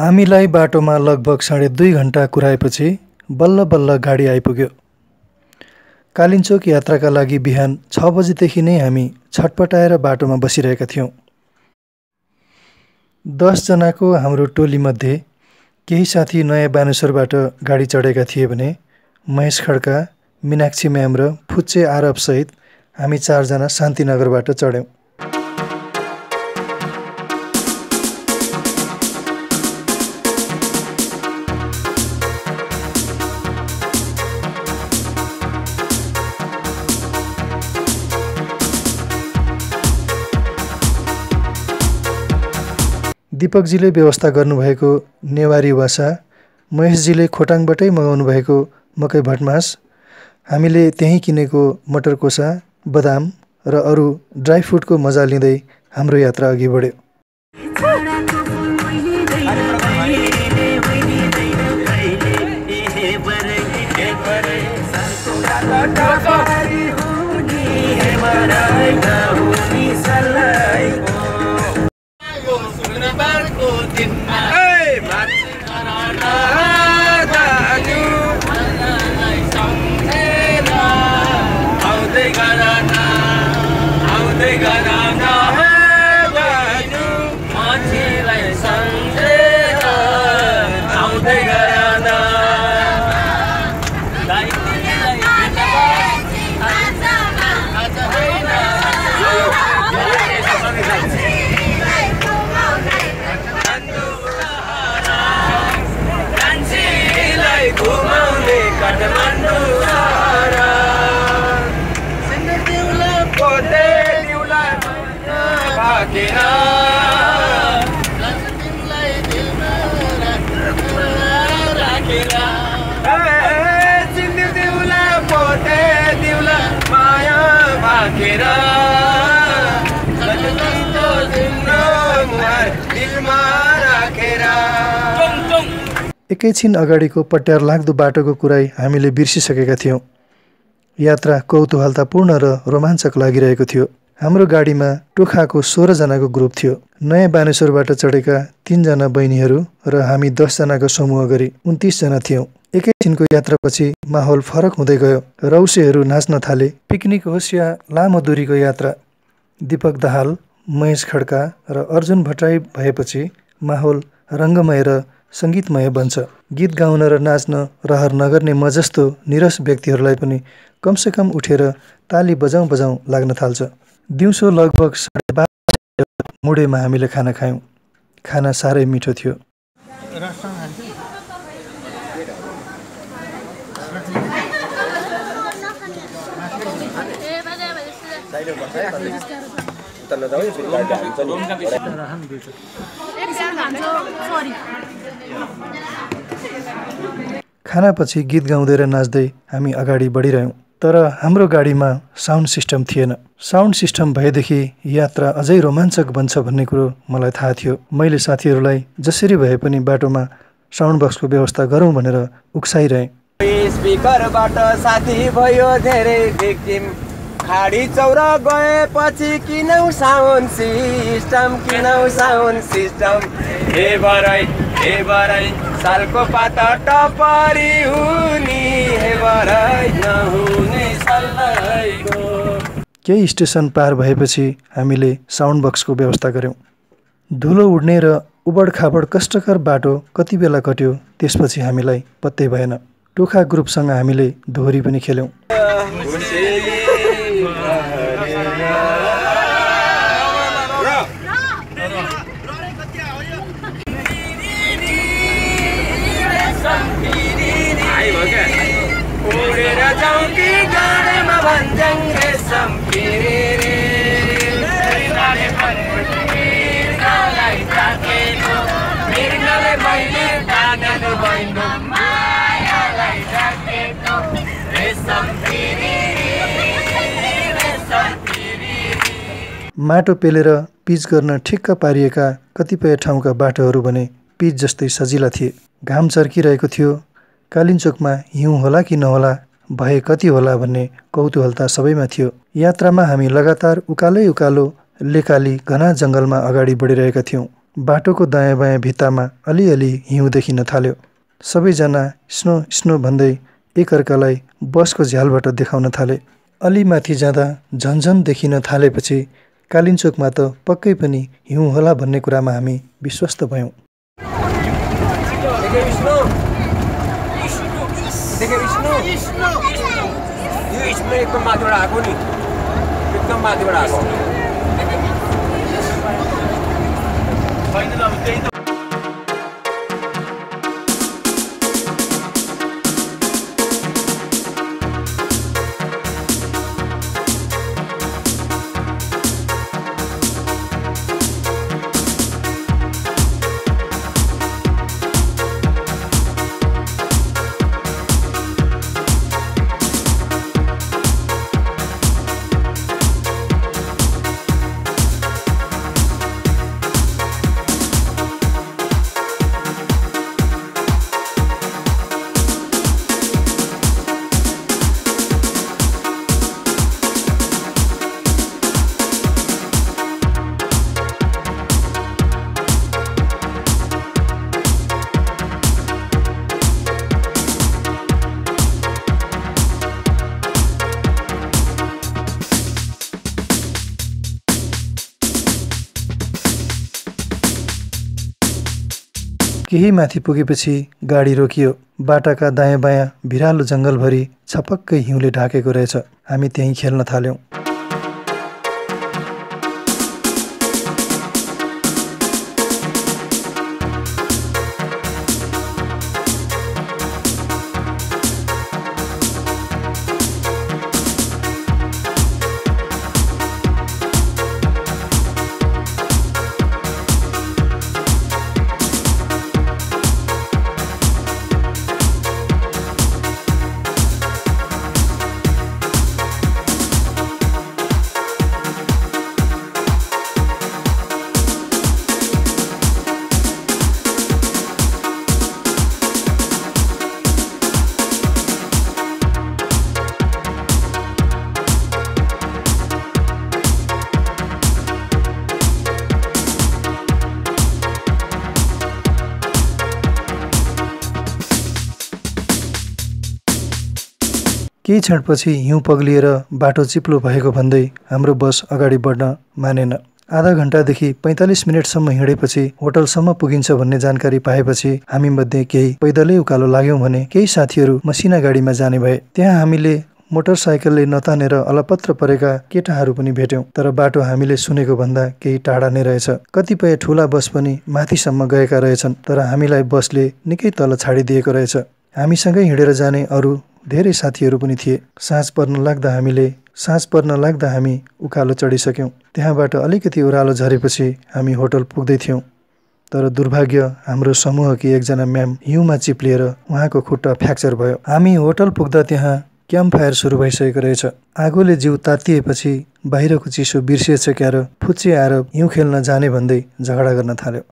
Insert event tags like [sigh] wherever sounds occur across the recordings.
हामीलाई बाटोमा लगभग साढे दुई घन्टा कुराएपछि बल्ल बल्ल गाडी आइपुग्यो। कालिन्चोक यात्राका लागि बिहान छ बजीदेखि नै हामी छटपटाएर बाटोमा बसिरहेका थियौँ। दसजनाको हाम्रो टोलीमध्ये केही साथी नयाँ बानेश्वरबाट गाडी चढेका थिए भने महेश खड्का मिनाक्षी म्याम र फुच्चे आरबसहित हामी चारजना शान्तिनगरबाट चढ्यौँ। दिपकजीले व्यवस्था गर्नुभएको नेवारी वासा महेशजीले खोटाङबाटै मगाउनु भएको मकै भटमास हामीले त्यहीँ किनेको मटर कोसा बदाम र अरू ड्राई फ्रुटको मजा लिँदै हाम्रो यात्रा अघि बढ्यो। [laughs] एकैछिन अगाडिको पट्यार लाग्दो बाटोको कुराई हामीले बिर्सिसकेका थियौँ। यात्रा कौतूहलतापूर्ण र रोमाञ्चक लागिरहेको थियो। हाम्रो गाडीमा टोखाको सोह्रजनाको ग्रुप थियो। नयाँ बानेश्वरबाट चढेका तिनजना बहिनीहरू र हामी दसजनाको समूह गरी उन्तिसजना थियौँ। एकैछिनको यात्रापछि माहौल फरक हुँदै गयो रौसेहरू नाच्न थाले। पिकनिक होस् या लामो दूरीको यात्रा। दिपक दाहाल महेश खड्का र अर्जुन भट्टराई भएपछि माहौल रङ्गमय र सङ्गीतमय बन्छ। गीत गाउन र नाच्न रहर नगर्ने म जस्तो निरस व्यक्तिहरूलाई पनि कमसेकम उठेर ताली बजाउँ बजाउँ लाग्न थाल्छ। दिउँसो लगभग साढे बाह्र मुडेमा हामीले खाना खायौँ। खाना साह्रै मिठो थियो। खानापछि गीत गाउँदै र नाच्दै हामी अगाडि बढिरह्यौँ तर हाम्रो गाडीमा साउन्ड सिस्टम थिएन। साउन्ड सिस्टम भएदेखि यात्रा अझै रोमाञ्चक बन्छ भन्ने कुरो मलाई थाहा थियो। मैले साथीहरूलाई जसरी भए पनि बाटोमा साउन्ड बक्सको व्यवस्था गरौँ भनेर उक्साइरहेँ। खाडी चौर गएपछि किनौ साउन्ड सिस्टम किनौ साउन्ड सिस्टम? हे बराई हे बराई सालको पाता टपरी हुने हे बराई नहुने सल्लाइको केही स्टेसन पार भएपछि हामीले साउन्ड बक्सको व्यवस्था गऱ्यौँ। धुलो उड्ने र उबड खाबड कष्टकर बाटो कति बेला कट्यो त्यसपछि हामीलाई पत्तै भएन। टोखा ग्रुपसँग हामीले दोहोरी पनि खेल्यौँ। माटो पेलेर पिच गर्न ठिक्क पारिएका कतिपय ठाउँका बाटोहरू भने पिच जस्तै सजिला थिए। घाम चर्किरहेको थियो। कालिन्चोकमा हिउँ होला कि नहोला भए कति होला भन्ने कौतूहलता सबैमा थियो। यात्रामा हामी लगातार उकालै उकालो लेकाली घना जङ्गलमा अगाडि बढिरहेका थियौँ। बाटोको दायाँ बायाँ भित्तामा अलिअलि हिउँ देखिन थाल्यो। सबैजना स्नो स्नो भन्दै एकअर्कालाई बसको झ्यालबाट देखाउन थाले। अलि माथि जाँदा झन्झन देखिन थालेपछि कालिन्चोकमा त पक्कै पनि हिउँ होला भन्ने कुरामा हामी विश्वस्त भयौँ। एकदम केही माथि पुगेपछि गाडी रोकियो। बाटाका दायाँ बायाँ भिरालो जङ्गलभरि छपक्कै हिउँले ढाकेको रहेछ। हामी त्यहीँ खेल्न थाल्यौँ। केही क्षणपछि हिउँ पग्लिएर बाटो चिप्लो भएको भन्दै हाम्रो बस अगाडि बढ्न मानेन। आधा घन्टादेखि पैँतालिस मिनटसम्म हिँडेपछि होटलसम्म पुगिन्छ भन्ने जानकारी पाएपछि हामीमध्ये केही पैदलै उकालो लाग्यौँ भने केही साथीहरू मसिना गाडीमा जाने भए। त्यहाँ हामीले मोटरसाइकलले नतानेर अलपत्र परेका केटाहरू पनि भेट्यौँ तर बाटो हामीले सुनेको भन्दा केही टाढा नै रहेछ। कतिपय ठुला बस पनि माथिसम्म गएका रहेछन् तर हामीलाई बसले निकै तल छाडिदिएको रहेछ। हामीसँगै हिँडेर जाने अरू धेरै साथीहरू पनि थिए। साँझ पर्न लाग्दा हामीले साँझ पर्न लाग्दा हामी उकालो चढिसक्यौँ। त्यहाँबाट अलिकति ओह्रालो झरेपछि हामी होटल पुग्दै थियौँ। तर दुर्भाग्य हाम्रो समूहकी एकजना म्याम हिउँमा चिप्लिएर उहाँको खुट्टा फ्र्याक्चर भयो। हामी होटल पुग्दा त्यहाँ क्याम्प फायर सुरु भइसकेको रहेछ। आगोले जिउ तातिएपछि बाहिरको चिसो बिर्सिएछ क्यार फुच्चे आएर हिउँ खेल्न जाने भन्दै झगडा गर्न थाल्यो।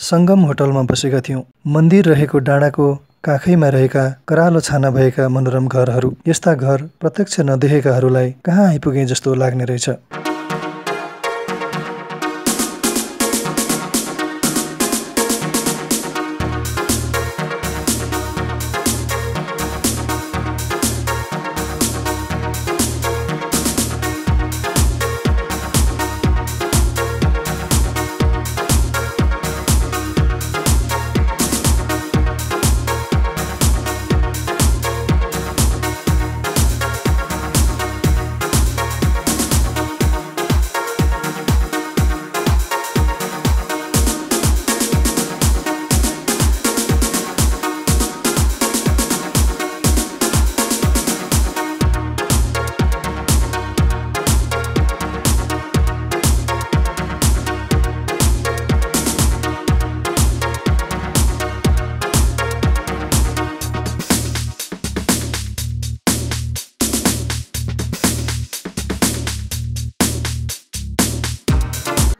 सङ्गम होटलमा बसेका थियौँ। मन्दिर रहेको डाँडाको काखैमा रहेका करालो छाना भएका मनोरम घरहरू यस्ता घर प्रत्यक्ष नदेखेकाहरूलाई कहाँ आइपुगे जस्तो लाग्ने रहेछ।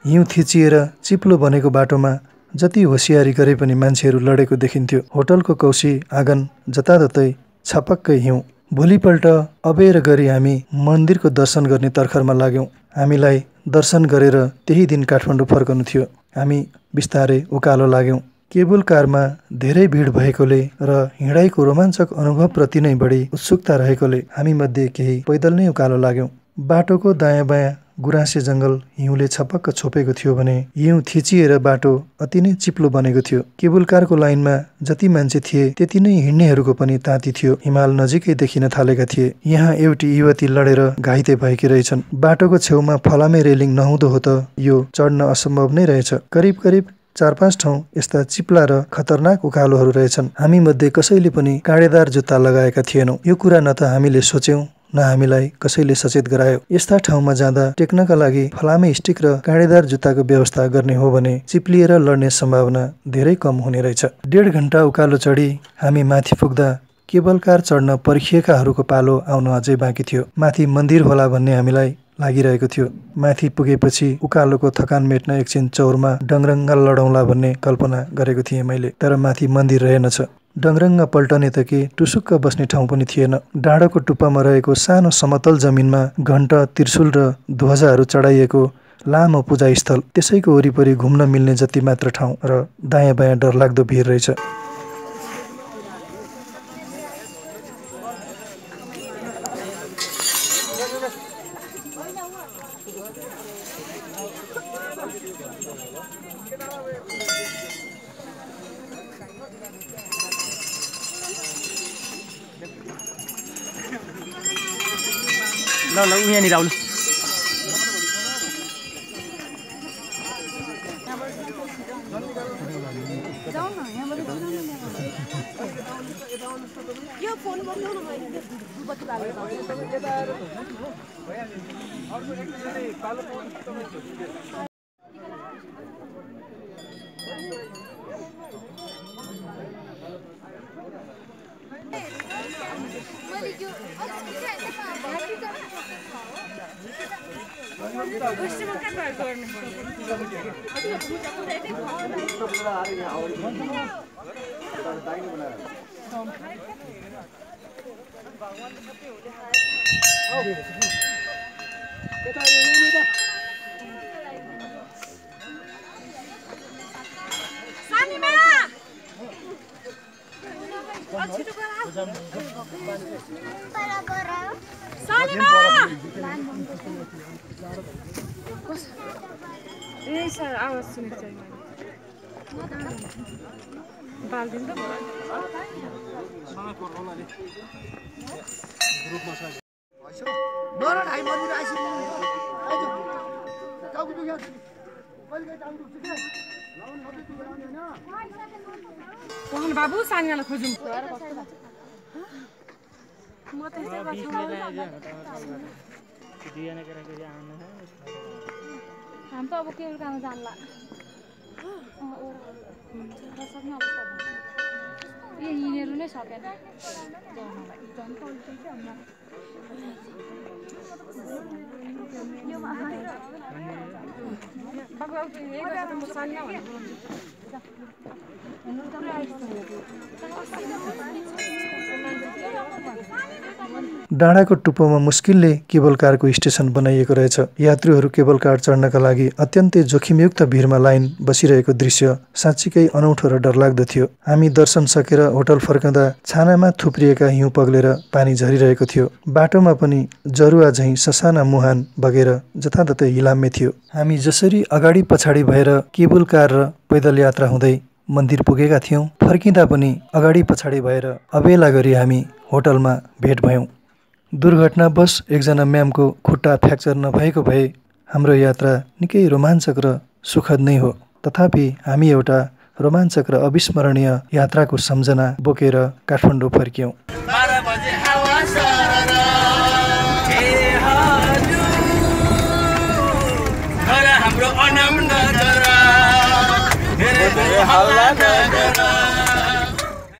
हिउँ थिचिएर चिप्लो बनेको बाटोमा जति होसियारी गरे पनि मान्छेहरू लडेको देखिन्थ्यो। होटलको कौसी आँगन जताततै छपक्कै हिउँ। भोलिपल्ट अबेर गरी हामी मन्दिरको दर्शन गर्ने तर्खरमा लाग्यौँ। हामीलाई दर्शन गरेर त्यही दिन काठमाडौँ फर्कनु थियो। हामी बिस्तारै उकालो लाग्यौँ। केबुल कारमा धेरै भिड भएकोले र हिँडाइको रोमाञ्चक अनुभवप्रति नै बढी उत्सुकता रहेकोले हामी मध्ये केही पैदल नै उकालो लाग्यौँ। बाटोको दायाँ बायाँ गुराँसे जङ्गल हिउँले छपक्क छोपेको थियो भने हिउँ थिचिएर बाटो अति नै चिप्लो बनेको थियो। केबुल कारको लाइनमा जति मान्छे थिए त्यति नै हिँड्नेहरूको पनि ताती थियो। हिमाल नजिकै देखिन थालेका थिए। यहाँ एउटी युवती लडेर घाइते भएकी रहेछन्। बाटोको छेउमा फलामे रेलिङ नहुँदो हो त यो चढ्न असम्भव नै रहेछ। करिब करिब चार पाँच ठाउँ यस्ता चिप्ला र खतरनाक उकालोहरू रहेछन्। हामी मध्ये कसैले पनि काँडेदार जुत्ता लगाएका थिएनौँ। यो कुरा न त हामीले सोच्यौँ। न हामीलाई कसैले सचेत गरायो। यस्ता ठाउँमा जाँदा टेक्नका लागि फलामे स्टिक र काँडेदार जुत्ताको व्यवस्था गर्ने हो भने चिप्लिएर लड्ने सम्भावना धेरै कम हुने रहेछ। डेढ घन्टा उकालो चढी हामी माथि पुग्दा केबल कार चढ्न पर्खिएकाहरूको पालो आउन अझै बाँकी थियो। माथि मन्दिर होला भन्ने हामीलाई लागिरहेको थियो। माथि पुगेपछि उकालोको थकान मेट्न एकछिन चौरमा डङरङ्ग लडौँला भन्ने कल्पना गरेको थिएँ मैले तर माथि मन्दिर रहेनछ। डङरङ्ग पल्टने त के टुसुक्क बस्ने ठाउँ पनि थिएन। डाँडाको टुप्पामा रहेको सानो समतल जमिनमा घण्ट त्रिशुल र ध्वजाहरू चढाइएको लामो पूजा स्थल त्यसैको वरिपरि घुम्न मिल्ने जति मात्र ठाउँ र दायाँ बायाँ डरलाग्दो भिड रहेछ। ल ल उ यहाँनिर आउनु। मैले बत्ती बालेर मैले ए सर आवाज सुनेको छैन बालिदिनु त बाबु सानीलाई खोजौँ म हामी त अब केही काम जान्ला। ए हिँडेर नै सकेन। 爸爸，你那个怎么脏掉了？डाँडाको टुप्पोमा मुस्किलले केबल कारको स्टेसन बनाइएको रहेछ। यात्रीहरू केबल कार चढ्नका लागि अत्यन्तै जोखिमयुक्त भिरमा लाइन बसिरहेको दृश्य साँच्चीकै अनौठो र डरलाग्दो थियो। हामी दर्शन सकेर होटल फर्कँदा छानामा थुप्रिएका हिउँ पग्लेर पानी झरिरहेको थियो। बाटोमा पनि जरुवा झैँ ससाना मुहान बगेर जताततै हिलाम्मे थियो। हामी जसरी अगाडि पछाडि भएर केबल कार र पैदल यात्रा हुँदै मन्दिर पुगेका थियौँ। फर्किँदा पनि अगाडि पछाडि भएर अबेला गरी हामी होटलमा भेट भयौँ। दुर्घटनावश एकजना म्यामको खुट्टा फ्र्याक्चर नभएको भए हाम्रो यात्रा निकै रोमाञ्चक र सुखद नै हो। तथापि हामी एउटा रोमाञ्चक र अविस्मरणीय यात्राको सम्झना बोकेर काठमाडौँ फर्क्यौँ। हाम्रो अनाम